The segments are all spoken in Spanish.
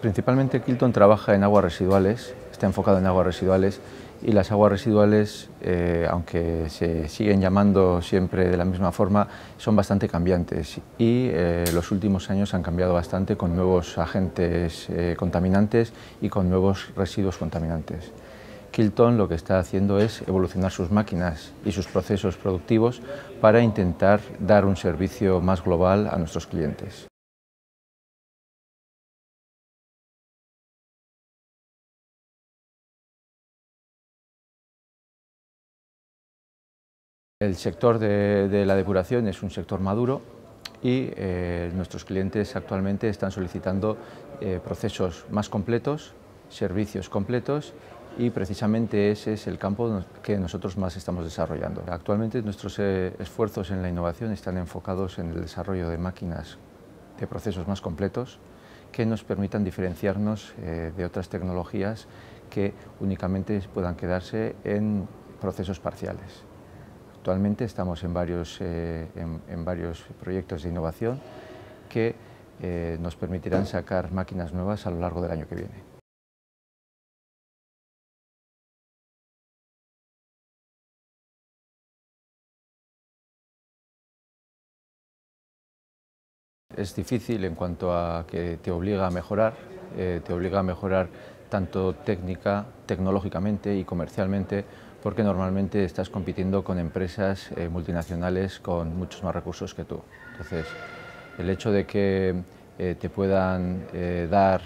Principalmente Kilton trabaja en aguas residuales, está enfocado en aguas residuales y las aguas residuales, eh, aunque se siguen llamando siempre de la misma forma, son bastante cambiantes y eh, los últimos años han cambiado bastante con nuevos agentes eh, contaminantes y con nuevos residuos contaminantes. Kilton lo que está haciendo es evolucionar sus máquinas y sus procesos productivos para intentar dar un servicio más global a nuestros clientes. El sector de, la depuración es un sector maduro y eh, nuestros clientes actualmente están solicitando eh, procesos más completos, servicios completos y precisamente ese es el campo que nosotros más estamos desarrollando. Actualmente nuestros eh, esfuerzos en la innovación están enfocados en el desarrollo de máquinas de procesos más completos que nos permitan diferenciarnos de otras tecnologías que únicamente puedan quedarse en procesos parciales. Actualmente estamos en varios, eh, en, varios proyectos de innovación que eh, nos permitirán sacar máquinas nuevas a lo largo del año que viene. Es difícil en cuanto a que te obliga a mejorar, eh, te obliga a mejorar tanto técnica, tecnológicamente y comercialmente, porque normalmente estás compitiendo con empresas eh, multinacionales con muchos más recursos que tú. Entonces, el hecho de que eh, te puedan eh, dar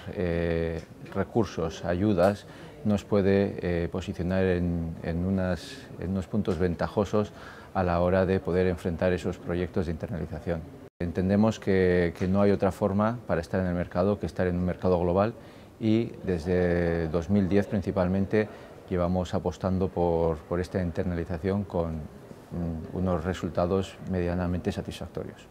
recursos, ayudas, nos puede posicionar en, unos puntos ventajosos a la hora de poder enfrentar esos proyectos de internalización. Entendemos que, que no hay otra forma para estar en el mercado que estar en un mercado global y desde 2010 principalmente llevamos apostando por, por esta internalización con mm, unos resultados medianamente satisfactorios.